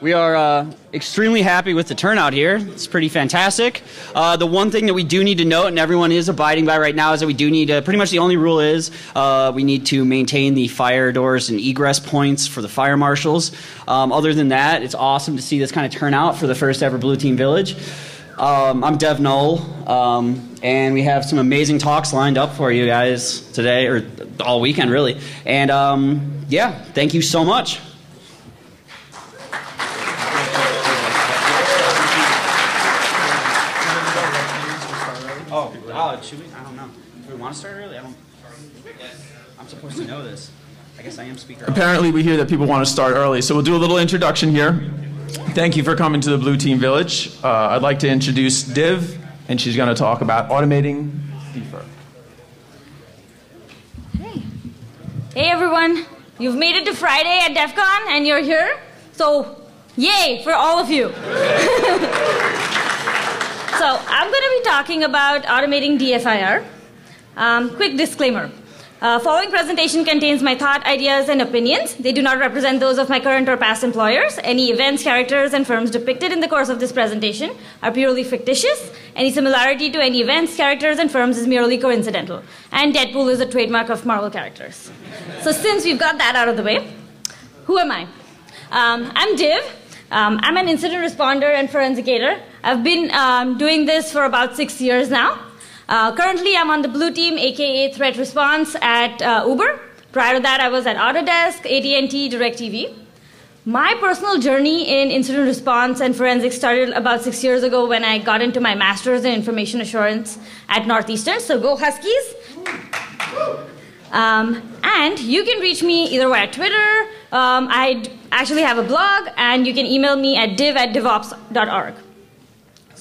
We are uh, extremely happy with the turnout here. It's pretty fantastic. Uh, the one thing that we do need to note, and everyone is abiding by right now, is that we do need to, pretty much the only rule is uh, we need to maintain the fire doors and egress points for the fire marshals. Um, other than that, it's awesome to see this kind of turnout for the first ever Blue Team Village. Um, I'm Dev Knoll, um, and we have some amazing talks lined up for you guys today, or all weekend, really. And um, yeah, thank you so much. Oh, oh, should we? I don't know. Do we want to start early? I don't. I'm supposed to know this. I guess I am speaker. Apparently, we hear that people want to start early, so we'll do a little introduction here. Thank you for coming to the Blue Team Village. Uh, I'd like to introduce Div, and she's going to talk about automating DFIR. Hey. Hey everyone. You've made it to Friday at DEF CON and you're here. So, yay for all of you. So I'm going to be talking about automating DFIR. Um, quick disclaimer. Uh, following presentation contains my thought, ideas, and opinions. They do not represent those of my current or past employers. Any events, characters, and firms depicted in the course of this presentation are purely fictitious. Any similarity to any events, characters, and firms is merely coincidental. And Deadpool is a trademark of Marvel characters. So since we've got that out of the way, who am I? Um, I'm Div. Um, I'm an incident responder and forensicator. I've been um, doing this for about six years now. Uh, currently, I'm on the blue team, aka threat response at uh, Uber. Prior to that, I was at Autodesk, AT&T, DirecTV. My personal journey in incident response and forensics started about six years ago when I got into my master's in information assurance at Northeastern. So go Huskies! Um, and you can reach me either via Twitter. Um, I actually have a blog, and you can email me at div at divops.org.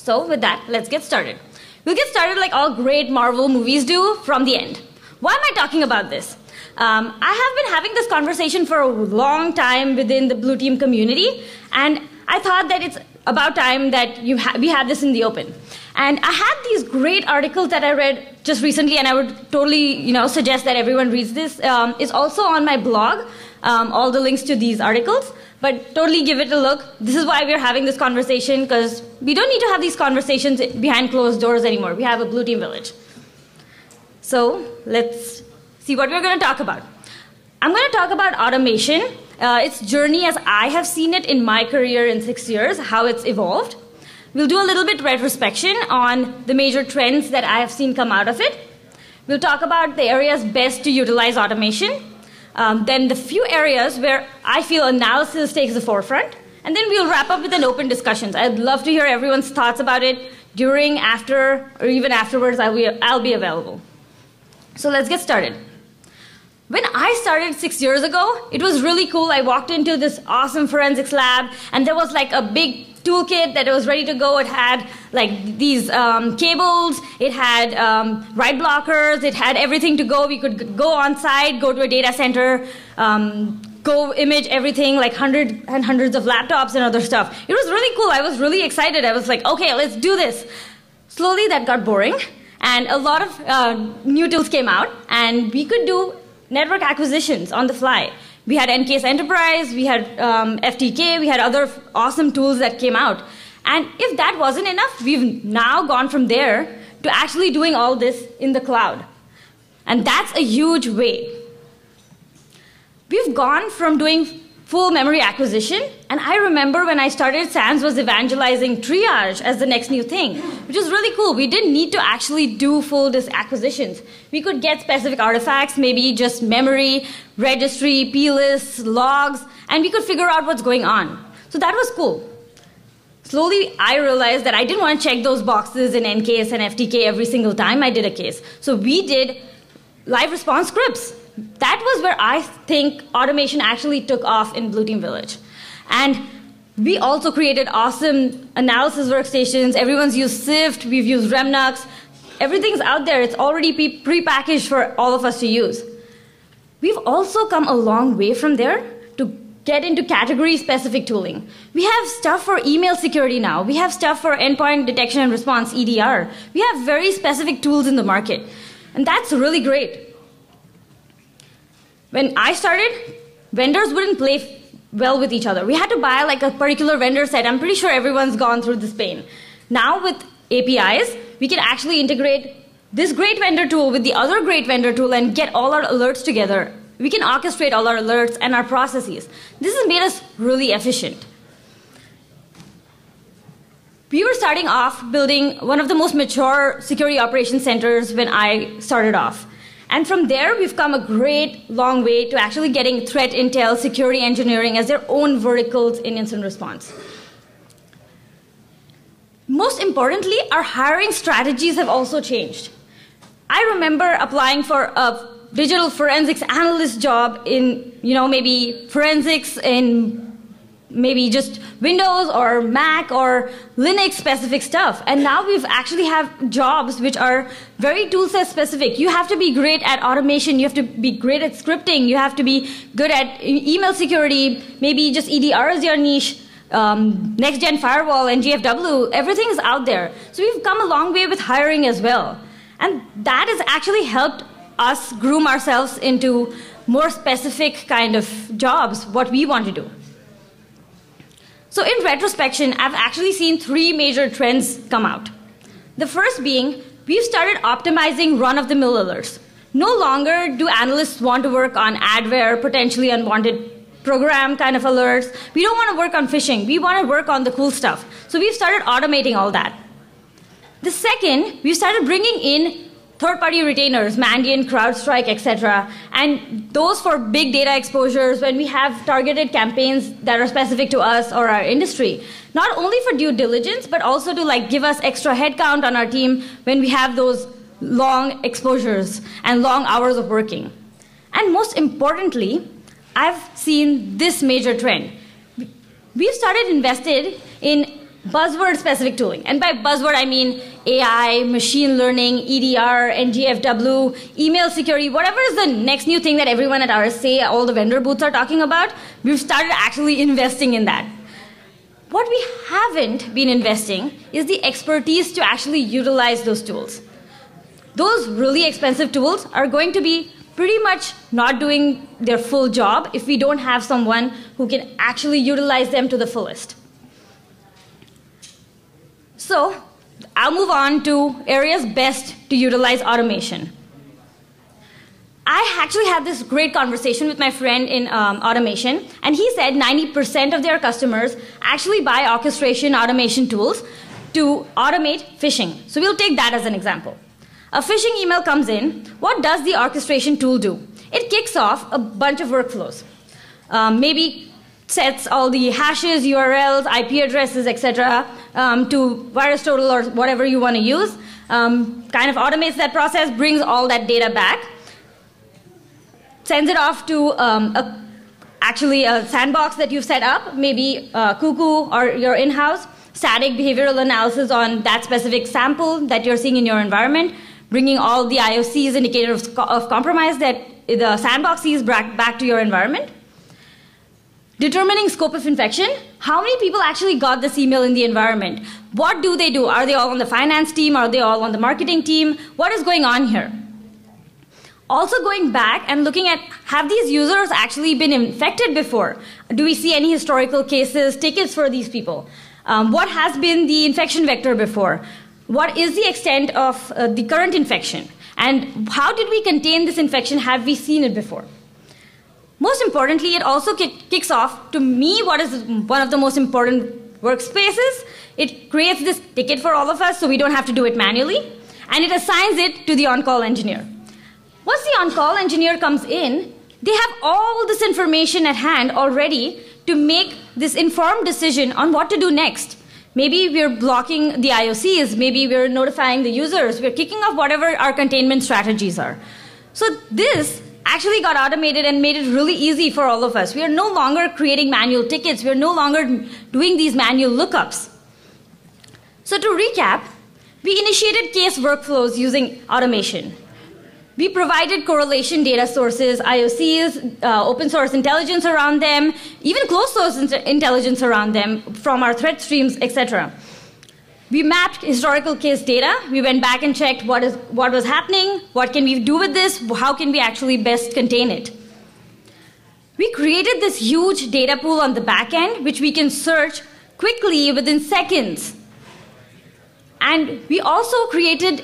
So, with that, let's get started. We'll get started like all great Marvel movies do from the end. Why am I talking about this? Um, I have been having this conversation for a long time within the Blue Team community, and I thought that it's about time that ha- we have this in the open. And I had these great articles that I read just recently, and I would totally, you know, suggest that everyone reads this. Um, it's also on my blog, um, all the links to these articles. But totally give it a look. This is why we're having this conversation, because we don't need to have these conversations behind closed doors anymore. We have a Blue Team Village. So let's see what we're going to talk about. I'm going to talk about automation, uh, its journey as I have seen it in my career in six years, how it's evolved. We'll do a little bit retrospection on the major trends that I have seen come out of it. We'll talk about the areas best to utilize automation. Um, then the few areas where I feel analysis takes the forefront. And then we'll wrap up with an open discussion. I'd love to hear everyone's thoughts about it during, after, or even afterwards. I'll be, I'll be available. So let's get started. When I started six years ago, it was really cool. I walked into this awesome forensics lab, and there was like a big toolkit that was ready to go. It had like these um, cables, it had um, write blockers, it had everything to go. We could go on site, go to a data center, um, go image everything, like hundreds and hundreds of laptops and other stuff. It was really cool. I was really excited. I was like, okay, let's do this. Slowly, that got boring, and a lot of uh, new tools came out, and we could do network acquisitions on the fly. We had EnCase Enterprise, we had um, FTK, we had other awesome tools that came out. And if that wasn't enough, we've now gone from there to actually doing all this in the cloud. And that's a huge way. We've gone from doing full memory acquisition. And I remember when I started, SANS was evangelizing triage as the next new thing, which was really cool. We didn't need to actually do full disk acquisitions. We could get specific artifacts, maybe just memory, registry, plist, logs, and we could figure out what's going on. So that was cool. Slowly, I realized that I didn't want to check those boxes in EnCase and FTK every single time I did a case. So we did live response scripts that was where I think automation actually took off in Blue Team Village. And we also created awesome analysis workstations. Everyone's used Sift, we've used Remnux. Everything's out there, it's already pre-packaged for all of us to use. We've also come a long way from there to get into category specific tooling. We have stuff for email security now. We have stuff for endpoint detection and response, EDR. We have very specific tools in the market. And that's really great. When I started, vendors wouldn't play well with each other. We had to buy like a particular vendor set. I'm pretty sure everyone's gone through this pain. Now with APIs, we can actually integrate this great vendor tool with the other great vendor tool and get all our alerts together. We can orchestrate all our alerts and our processes. This has made us really efficient. We were starting off building one of the most mature security operations centers when I started off. And from there, we've come a great long way to actually getting threat intel, security engineering as their own verticals in incident response. Most importantly, our hiring strategies have also changed. I remember applying for a digital forensics analyst job in, you know, maybe forensics in maybe just Windows or Mac or Linux specific stuff. And now we've actually have jobs which are very toolset specific. You have to be great at automation. You have to be great at scripting. You have to be good at email security. Maybe just EDR is your niche. Um, next gen firewall NGFW, everything is out there. So we've come a long way with hiring as well. And that has actually helped us groom ourselves into more specific kind of jobs, what we want to do. So, in retrospection, I've actually seen three major trends come out. The first being, we've started optimizing run of the mill alerts. No longer do analysts want to work on adware, potentially unwanted program kind of alerts. We don't want to work on phishing. We want to work on the cool stuff. So, we've started automating all that. The second, we've started bringing in third-party retainers, Mandiant, CrowdStrike, etc., and those for big data exposures when we have targeted campaigns that are specific to us or our industry. Not only for due diligence, but also to like give us extra headcount on our team when we have those long exposures and long hours of working. And most importantly, I've seen this major trend. We've started invested in buzzword specific tooling. And by buzzword, I mean AI, machine learning, EDR, NGFW, email security, whatever is the next new thing that everyone at RSA, all the vendor booths are talking about, we've started actually investing in that. What we haven't been investing is the expertise to actually utilize those tools. Those really expensive tools are going to be pretty much not doing their full job if we don't have someone who can actually utilize them to the fullest. So I'll move on to areas best to utilize automation. I actually had this great conversation with my friend in um, automation, and he said 90% of their customers actually buy orchestration automation tools to automate phishing. So we'll take that as an example. A phishing email comes in. What does the orchestration tool do? It kicks off a bunch of workflows. Um, maybe sets all the hashes, URLs, IP addresses, etc., um, to VirusTotal or whatever you want to use. Um, kind of automates that process, brings all that data back, sends it off to um, a, actually a sandbox that you've set up, maybe uh, Cuckoo or your in-house, static behavioral analysis on that specific sample that you're seeing in your environment, bringing all the IOCs indicators of, of compromise that the sandbox sees back to your environment Determining scope of infection. How many people actually got this email in the environment? What do they do? Are they all on the finance team? Are they all on the marketing team? What is going on here? Also going back and looking at have these users actually been infected before? Do we see any historical cases, tickets for these people? Um, what has been the infection vector before? What is the extent of uh, the current infection? And how did we contain this infection? Have we seen it before? Most importantly, it also kick, kicks off, to me, what is one of the most important workspaces. It creates this ticket for all of us so we don't have to do it manually, and it assigns it to the on call engineer. Once the on call engineer comes in, they have all this information at hand already to make this informed decision on what to do next. Maybe we're blocking the IOCs, maybe we're notifying the users, we're kicking off whatever our containment strategies are. So, this actually got automated and made it really easy for all of us. We are no longer creating manual tickets, we are no longer doing these manual lookups. So, to recap, we initiated case workflows using automation. We provided correlation data sources, IOCs, uh, open source intelligence around them, even closed source intelligence around them from our threat streams, etc. We mapped historical case data. We went back and checked what, is, what was happening, what can we do with this, how can we actually best contain it. We created this huge data pool on the back end, which we can search quickly within seconds. And we also created,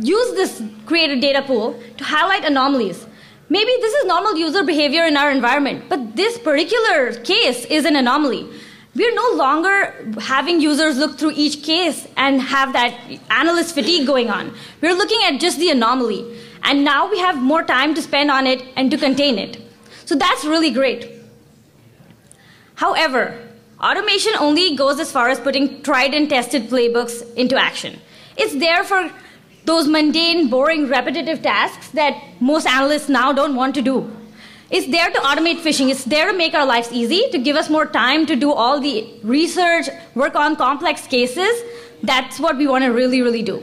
use this created data pool to highlight anomalies. Maybe this is normal user behavior in our environment, but this particular case is an anomaly. We're no longer having users look through each case and have that analyst fatigue going on. We're looking at just the anomaly. And now we have more time to spend on it and to contain it. So that's really great. However, automation only goes as far as putting tried and tested playbooks into action. It's there for those mundane, boring, repetitive tasks that most analysts now don't want to do. It's there to automate phishing. It's there to make our lives easy, to give us more time to do all the research, work on complex cases. That's what we want to really, really do.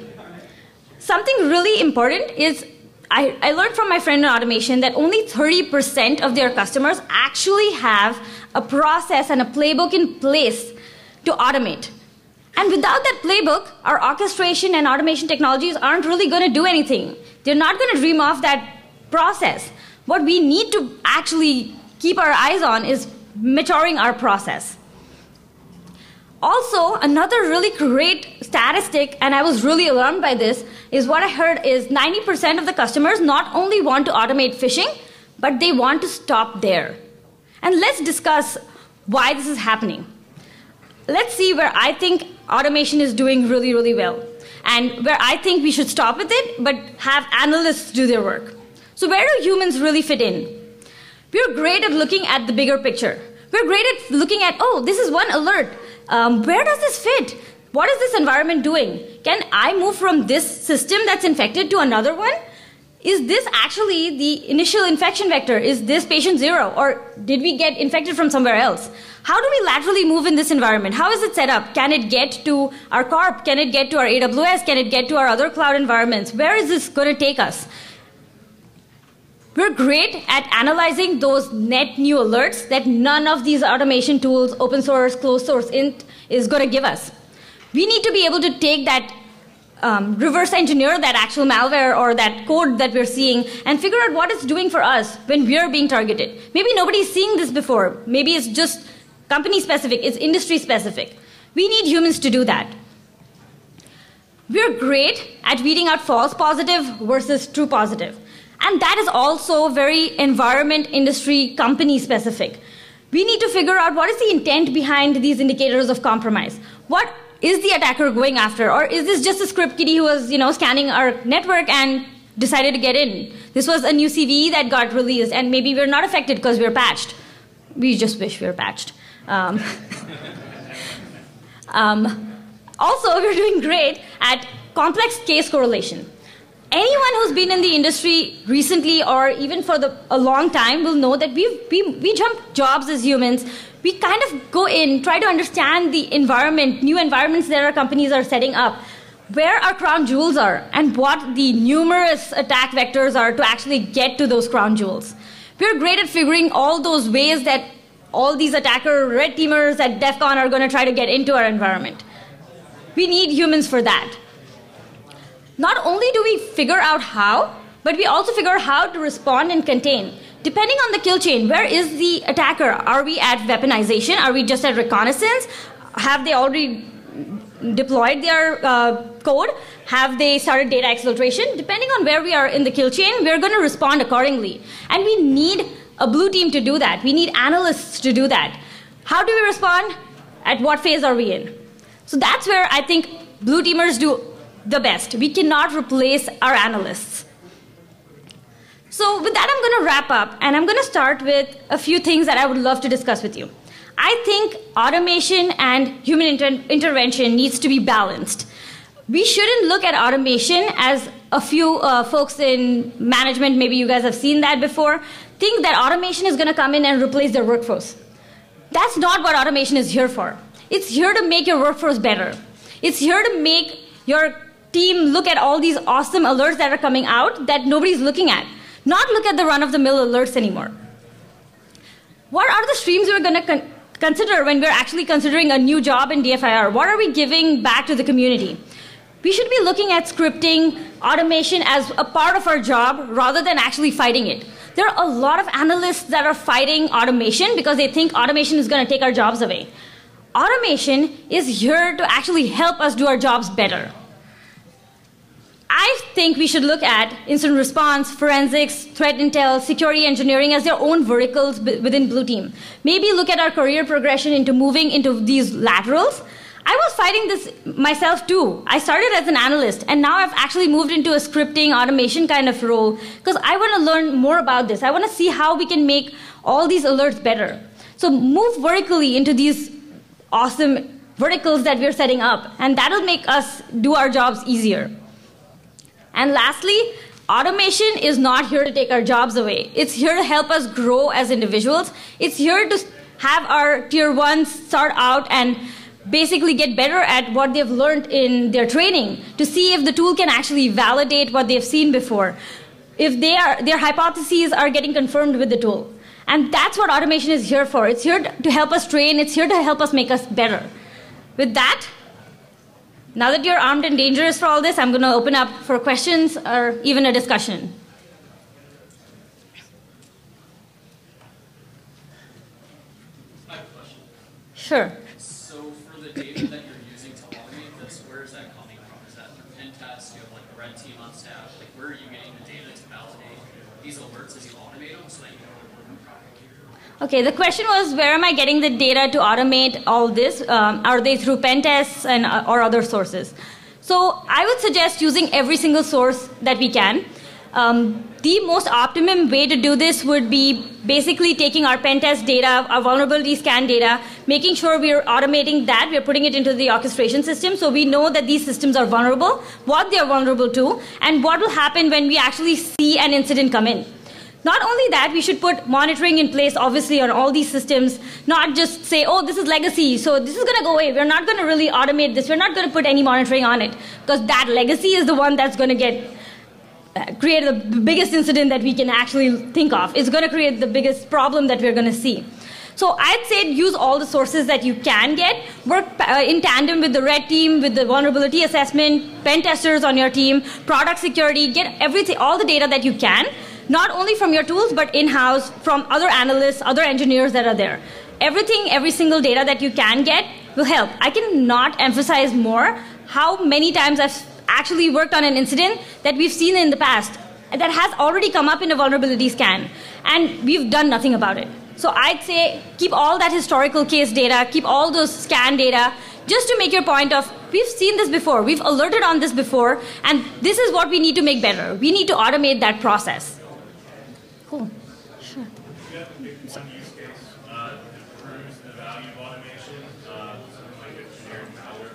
Something really important is I, I learned from my friend in automation that only 30% of their customers actually have a process and a playbook in place to automate. And without that playbook, our orchestration and automation technologies aren't really going to do anything. They're not going to dream off that process. What we need to actually keep our eyes on is maturing our process. Also, another really great statistic, and I was really alarmed by this, is what I heard is 90% of the customers not only want to automate phishing, but they want to stop there. And let's discuss why this is happening. Let's see where I think automation is doing really, really well, and where I think we should stop with it, but have analysts do their work. So, where do humans really fit in? We're great at looking at the bigger picture. We're great at looking at, oh, this is one alert. Um, where does this fit? What is this environment doing? Can I move from this system that's infected to another one? Is this actually the initial infection vector? Is this patient zero? Or did we get infected from somewhere else? How do we laterally move in this environment? How is it set up? Can it get to our CARP? Can it get to our AWS? Can it get to our other cloud environments? Where is this going to take us? We're great at analyzing those net new alerts that none of these automation tools, open source, closed source, int, is going to give us. We need to be able to take that, um, reverse engineer that actual malware or that code that we're seeing and figure out what it's doing for us when we're being targeted. Maybe nobody's seeing this before. Maybe it's just company specific, it's industry specific. We need humans to do that. We're great at weeding out false positive versus true positive. And that is also very environment, industry, company specific. We need to figure out what is the intent behind these indicators of compromise. What is the attacker going after? Or is this just a script kiddie who was, you know, scanning our network and decided to get in? This was a new CVE that got released, and maybe we're not affected because we're patched. We just wish we were patched. Um, um, also, we're doing great at complex case correlation anyone who's been in the industry recently or even for the, a long time will know that we we, we jump jobs as humans. We kind of go in, try to understand the environment, new environments that our companies are setting up, where our crown jewels are, and what the numerous attack vectors are to actually get to those crown jewels. We're great at figuring all those ways that all these attacker red teamers at DEF CON are going to try to get into our environment. We need humans for that not only do we figure out how, but we also figure out how to respond and contain. Depending on the kill chain, where is the attacker? Are we at weaponization? Are we just at reconnaissance? Have they already deployed their uh, code? Have they started data exfiltration? Depending on where we are in the kill chain, we're going to respond accordingly. And we need a blue team to do that. We need analysts to do that. How do we respond? At what phase are we in? So that's where I think blue teamers do the best. We cannot replace our analysts. So, with that, I'm going to wrap up and I'm going to start with a few things that I would love to discuss with you. I think automation and human inter- intervention needs to be balanced. We shouldn't look at automation as a few uh, folks in management, maybe you guys have seen that before, think that automation is going to come in and replace their workforce. That's not what automation is here for. It's here to make your workforce better. It's here to make your team look at all these awesome alerts that are coming out that nobody's looking at. Not look at the run of the mill alerts anymore. What are the streams we're going to con- consider when we're actually considering a new job in DFIR? What are we giving back to the community? We should be looking at scripting, automation as a part of our job rather than actually fighting it. there are a lot of analysts that are fighting automation because they think automation is going to take our jobs away. Automation is here to actually help us do our jobs better. Think we should look at incident response, forensics, threat intel, security engineering as their own verticals within Blue Team. Maybe look at our career progression into moving into these laterals. I was fighting this myself too. I started as an analyst, and now I've actually moved into a scripting automation kind of role because I want to learn more about this. I want to see how we can make all these alerts better. So move vertically into these awesome verticals that we're setting up, and that'll make us do our jobs easier. And lastly, automation is not here to take our jobs away. It's here to help us grow as individuals. It's here to have our tier ones start out and basically get better at what they've learned in their training to see if the tool can actually validate what they've seen before. If they are, their hypotheses are getting confirmed with the tool. And that's what automation is here for. It's here to help us train, it's here to help us make us better. With that, now that you're armed and dangerous for all this, I'm going to open up for questions or even a discussion. Sure. So for the data that you're using to automate this, where is that coming from? Is that through pen tests? You have like a red team on staff. Like where are you getting the data to validate these alerts as you automate them so that you know Okay, the question was where am I getting the data to automate all this? Um, are they through pen tests and, uh, or other sources? So I would suggest using every single source that we can. Um, the most optimum way to do this would be basically taking our pen test data, our vulnerability scan data, making sure we're automating that, we're putting it into the orchestration system so we know that these systems are vulnerable, what they're vulnerable to, and what will happen when we actually see an incident come in. Not only that, we should put monitoring in place, obviously, on all these systems, not just say, oh, this is legacy, so this is going to go away. We're not going to really automate this. We're not going to put any monitoring on it, because that legacy is the one that's going to get uh, create the biggest incident that we can actually think of. It's going to create the biggest problem that we're going to see. So I'd say use all the sources that you can get. Work uh, in tandem with the red team, with the vulnerability assessment, pen testers on your team, product security. Get everything, all the data that you can not only from your tools, but in house from other analysts, other engineers that are there. Everything, every single data that you can get will help. I cannot emphasize more how many times I've actually worked on an incident that we've seen in the past that has already come up in a vulnerability scan, and we've done nothing about it. So I'd say keep all that historical case data, keep all those scan data, just to make your point of we've seen this before, we've alerted on this before, and this is what we need to make better. We need to automate that process. Cool. Sure. You have to pick one use case uh, that proves the value of automation, uh, like a generic malware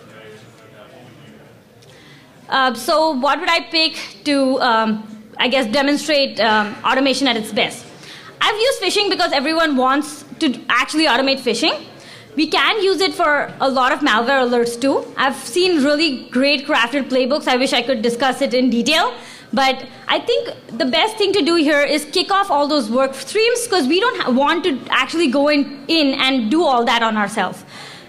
uh, so what would I pick to, um, I guess, demonstrate um, automation at its best? I've used phishing because everyone wants to actually automate phishing. We can use it for a lot of malware alerts too. I've seen really great crafted playbooks. I wish I could discuss it in detail. But I think the best thing to do here is kick off all those work streams because we don't want to actually go in, in and do all that on ourselves.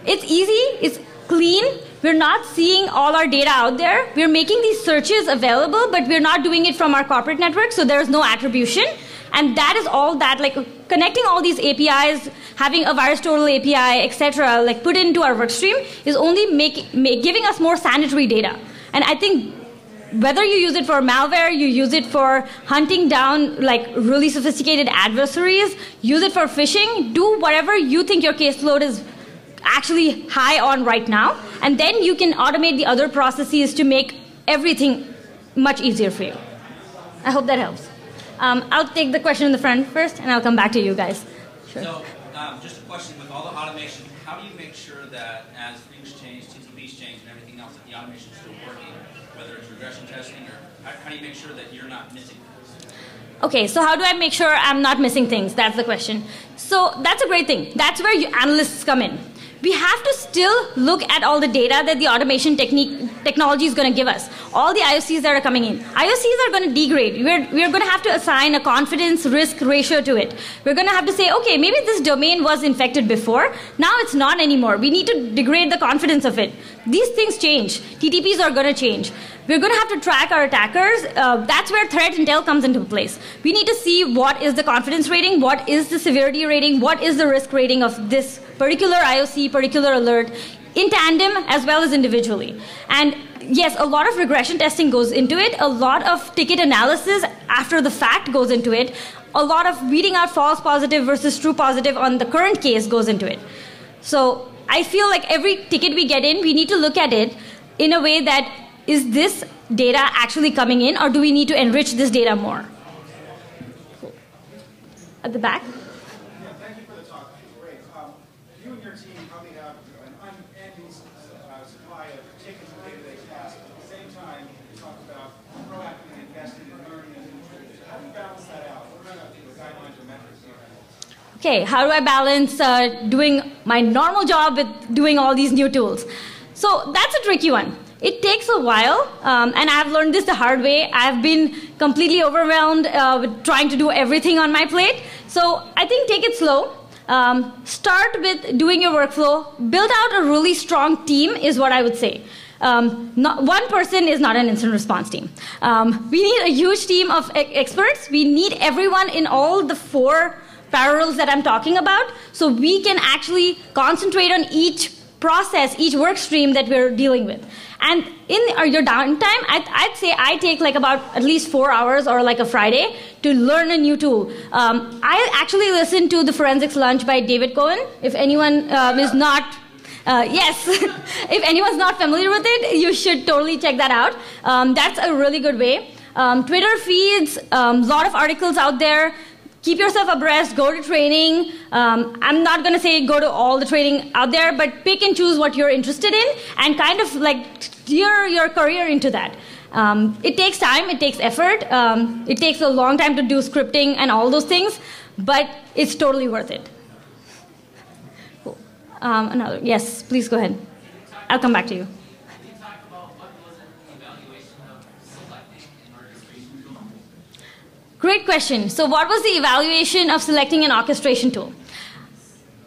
It's easy, it's clean. We're not seeing all our data out there. We're making these searches available, but we're not doing it from our corporate network, so there's no attribution. And that is all that, like connecting all these APIs, having a VirusTotal API, etc., like put into our workstream is only make, make, giving us more sanitary data. And I think whether you use it for malware, you use it for hunting down like really sophisticated adversaries, use it for phishing, do whatever you think your caseload is actually high on right now, and then you can automate the other processes to make everything much easier for you. I hope that helps. Um, I'll take the question in the front first, and I'll come back to you guys. Sure. So, um, just a question with all the automation, how do you make sure that as things change, TTPs change, and everything else, that the automation is still working? whether it's regression testing or how, how do you make sure that you're not missing things? Okay, so how do I make sure I'm not missing things? That's the question. So that's a great thing. That's where you analysts come in. We have to still look at all the data that the automation technique technology is going to give us. All the IOCs that are coming in. IOCs are going to degrade. We're, we're going to have to assign a confidence risk ratio to it. We're going to have to say, okay, maybe this domain was infected before. Now it's not anymore. We need to degrade the confidence of it. These things change. TTPs are going to change. We're going to have to track our attackers. Uh, that's where threat intel comes into place. We need to see what is the confidence rating, what is the severity rating, what is the risk rating of this particular IOC, particular alert, in tandem as well as individually. And yes, a lot of regression testing goes into it, a lot of ticket analysis after the fact goes into it, a lot of weeding out false positive versus true positive on the current case goes into it. So I feel like every ticket we get in, we need to look at it in a way that is this data actually coming in or do we need to enrich this data more? At the back? Yeah, thank you for the talk. Great. You and your team probably have an unending supply of tickets and day-to-day tasks. At the have? okay, how do I balance uh, doing my normal job with doing all these new tools? So that's a tricky one. It takes a while, um, and I've learned this the hard way. I've been completely overwhelmed uh, with trying to do everything on my plate. So I think take it slow. Um, start with doing your workflow. Build out a really strong team, is what I would say. Um, not, one person is not an incident response team. Um, we need a huge team of e- experts. We need everyone in all the four parallels that I'm talking about so we can actually concentrate on each process, each work stream that we're dealing with. And in uh, your downtime, I'd, I'd, say I take like about at least four hours or like a Friday to learn a new tool. Um, I actually listened to the Forensics Lunch by David Cowen. If anyone um, is not uh, yes, if anyone's not familiar with it, you should totally check that out. Um, that's a really good way. Um, Twitter feeds, a um, lot of articles out there keep yourself abreast, go to training. Um, I'm not going to say go to all the training out there, but pick and choose what you're interested in and kind of like steer your career into that. Um, it takes time, it takes effort, um, it takes a long time to do scripting and all those things, but it's totally worth it. Cool. Um, another, yes, please go ahead. I'll come back to you. Great question. So, what was the evaluation of selecting an orchestration tool?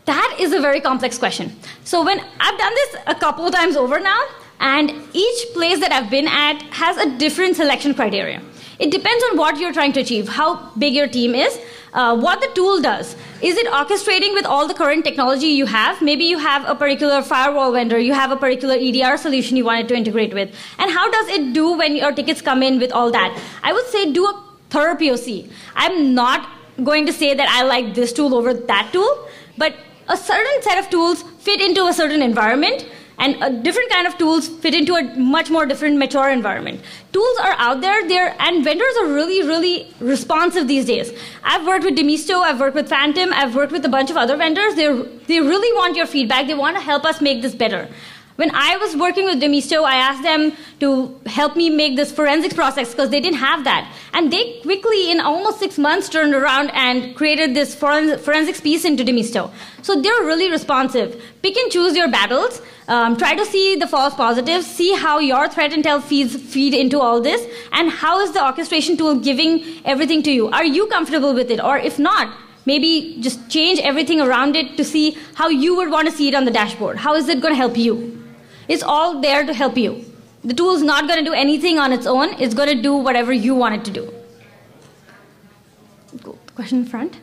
That is a very complex question. So, when I've done this a couple of times over now, and each place that I've been at has a different selection criteria. It depends on what you're trying to achieve, how big your team is, uh, what the tool does. Is it orchestrating with all the current technology you have? Maybe you have a particular firewall vendor, you have a particular EDR solution you wanted to integrate with. And how does it do when your tickets come in with all that? I would say do a POC. I'm not going to say that I like this tool over that tool, but a certain set of tools fit into a certain environment and a different kind of tools fit into a much more different mature environment. Tools are out there there and vendors are really really responsive these days. I've worked with demisto i've worked with phantom i've worked with a bunch of other vendors. They they really want your feedback. They want to help us make this better when I was working with Demisto, I asked them to help me make this forensics process because they didn't have that. And they quickly, in almost six months, turned around and created this forensics piece into Demisto. So they're really responsive. Pick and choose your battles. Um, try to see the false positives, see how your threat intel feeds feed into all this, and how is the orchestration tool giving everything to you? Are you comfortable with it? Or if not, maybe just change everything around it to see how you would want to see it on the dashboard. How is it going to help you? It's all there to help you. The tool is not going to do anything on its own. It's going to do whatever you want it to do. Cool. Question in front.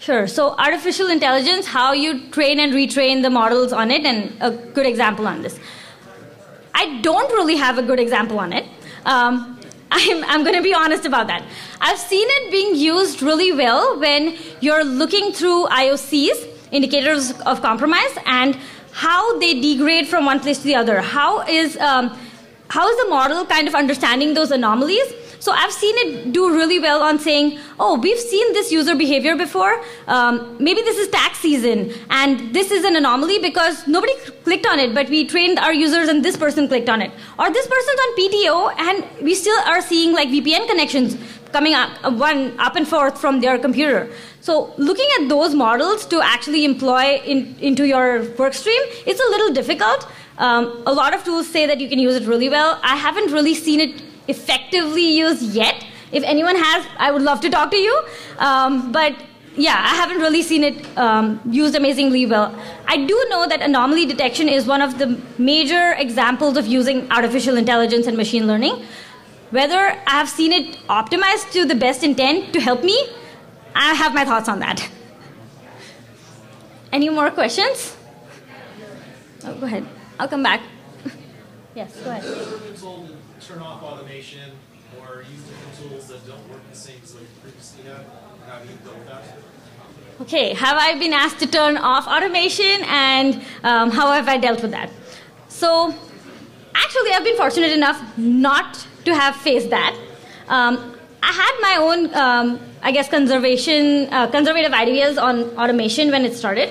Sure. So artificial intelligence, how you train and retrain the models on it, and a good example on this. I don't really have a good example on it. Um, I'm, I'm going to be honest about that. I've seen it being used really well when you're looking through IOCs, indicators of compromise, and how they degrade from one place to the other. How is, um, how is the model kind of understanding those anomalies? So I've seen it do really well on saying, oh, we've seen this user behavior before. Um, maybe this is tax season, and this is an anomaly because nobody clicked on it, but we trained our users and this person clicked on it. Or this person's on PTO, and we still are seeing like VPN connections coming up, uh, one up and forth from their computer. So looking at those models to actually employ in, into your work stream, it's a little difficult. Um, a lot of tools say that you can use it really well. I haven't really seen it effectively used yet If anyone has, I would love to talk to you. Um, but yeah, I haven't really seen it um, used amazingly well. I do know that anomaly detection is one of the major examples of using artificial intelligence and machine learning. Whether I have seen it optimized to the best intent to help me, I have my thoughts on that. Any more questions? Oh, go ahead. I'll come back. yes, go ahead. Turn off automation or use different tools that don't work the same as what you previously had? How do you that? Okay, have I been asked to turn off automation and um, how have I dealt with that? So, actually, I've been fortunate enough not to have faced that. Um, I had my own, um, I guess, conservation, uh, conservative ideas on automation when it started.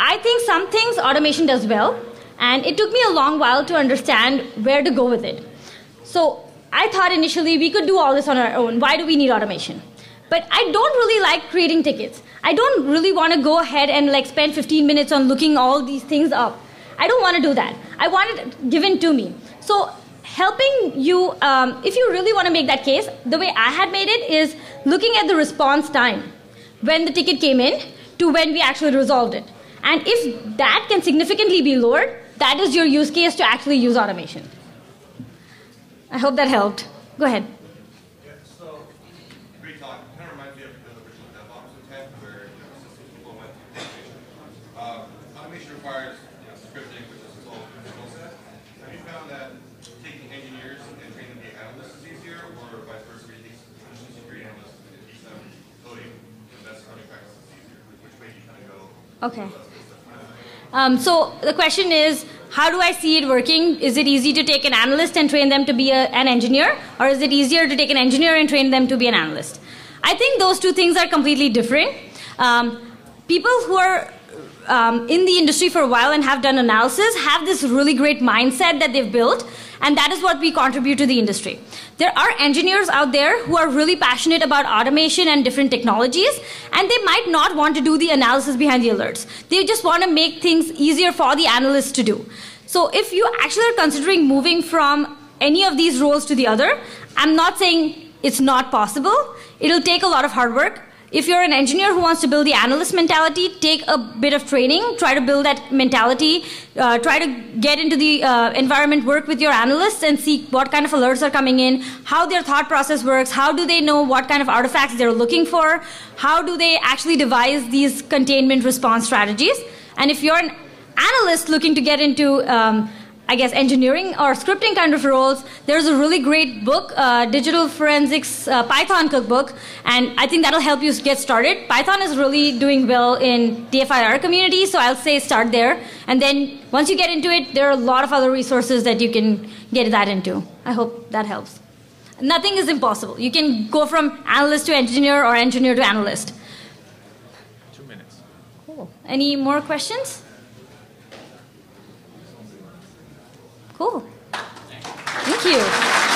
I think some things automation does well, and it took me a long while to understand where to go with it. So I thought initially we could do all this on our own. Why do we need automation? But I don't really like creating tickets. I don't really want to go ahead and like spend 15 minutes on looking all these things up. I don't want to do that. I want it given to me. So helping you, um, if you really want to make that case, the way I had made it is looking at the response time when the ticket came in to when we actually resolved it. And if that can significantly be lowered, that is your use case to actually use automation. I hope that helped. Go ahead. Yeah, so, great talk. Kind of reminds me of the original DevOps intent where, you know, systems will go into automation. Um, automation requires, you know, scripting, which is skill set. Have you found that taking engineers and training be analysts is easier, or vice versa, where you take solutions to create analysts and teach them coding, and best coding practices easier? Which way do you kind of go? Okay. Um, so the question is, how do I see it working? Is it easy to take an analyst and train them to be a, an engineer, or is it easier to take an engineer and train them to be an analyst? I think those two things are completely different. Um, people who are um, in the industry for a while and have done analysis have this really great mindset that they've built, and that is what we contribute to the industry. There are engineers out there who are really passionate about automation and different technologies, and they might not want to do the analysis behind the alerts. They just want to make things easier for the analysts to do. So if you actually are considering moving from any of these roles to the other, I'm not saying it's not possible. It'll take a lot of hard work. If you're an engineer who wants to build the analyst mentality, take a bit of training, try to build that mentality, uh, try to get into the uh, environment, work with your analysts, and see what kind of alerts are coming in, how their thought process works, how do they know what kind of artifacts they're looking for, how do they actually devise these containment response strategies. And if you're an analyst looking to get into um, I guess, engineering or scripting kind of roles, there's a really great book, uh, Digital Forensics uh, Python Cookbook, and I think that'll help you get started. Python is really doing well in DFIR community, so I'll say start there. And then once you get into it, there are a lot of other resources that you can get that into. I hope that helps. Nothing is impossible. You can go from analyst to engineer or engineer to analyst. Two minutes. Cool. Any more questions? Cool. Thank you.